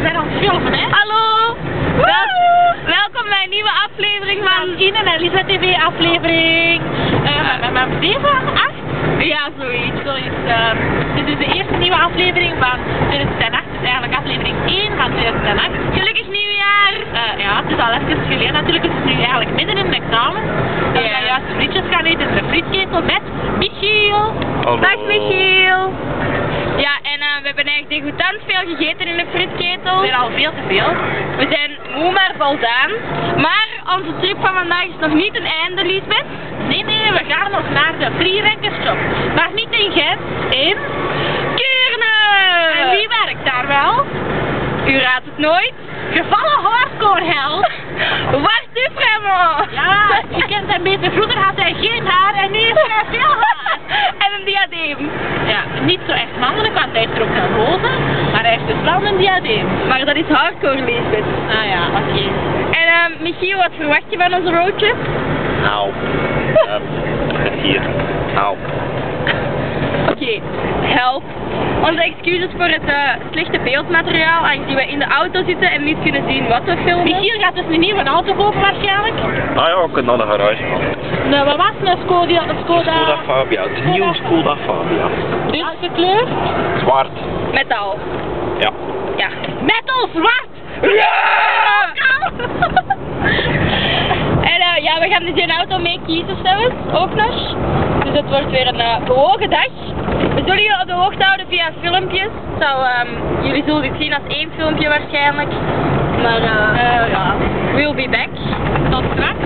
we zijn aan het filmen, hè? Hallo! Wel- welkom bij een nieuwe aflevering Van van... Ine en Lisa TV aflevering. Uh, met mijn 7, 8? Ja, zoiets. Zoiets. ehm, dit is de eerste nieuwe aflevering van 2008. Het is eigenlijk aflevering 1 van 2008. Gelukkig nieuwjaar! Eh, ja, het is al even geleden natuurlijk. Het is nu eigenlijk midden in het examen. Dat we gaan juist frietjes gaan eten in de frietketel met Michiel. Hallo. Dag Michiel! Ja, en eh, we hebben eigenlijk degoutant veel gegeten in de frietketel. Weer al veel te veel. We zijn moe maar voldaan. Maar onze trip van vandaag is nog niet een einde, Lisbeth. Nee, nee, we gaan nog naar de Free Shop. Maar niet in Gent, in... Keerne! En wie werkt daar wel? U raadt het nooit. Gevallen hardcore held. Waar is Fremo? Ja, je kent hem beter. Vroeger had hij geen haar en nu heeft hij veel haar. En een diadeem. Ja, niet zo echt mannelijk, want hij is er ook een roze. Maar hij heeft dus wel een diadeem. Maar dat is hardcore, Lisbeth. Ah ja, oké. En ehm Michiel, wat verwacht je van onze roadtrip? Auw. Ehm, hier. Auw. Oké, help. Onze excuses voor het eh, slechte beeldmateriaal, aangezien we in de auto zitten en niet kunnen zien wat we filmen. Michiel gaat dus een nieuwe auto kopen waarschijnlijk. Nou ja, ik kan naar de garage Nou, wat was het? Een Skoda? Een Skoda... Skoda Fabia. De nieuwe Skoda Fabia. Welke kleur? Zwart. Metal. Ja. Ja. Metal zwart! Ja! en eh, ja, we gaan dus die auto mee kiezen zelfs, ook nog. Dus het wordt weer een uh, bewogen dag. We zullen jullie op de hoogte houden via filmpjes. Zo, ehm, jullie zullen dit zien als één filmpje waarschijnlijk. Maar eh Eh, ja. we'll be back. Tot straks.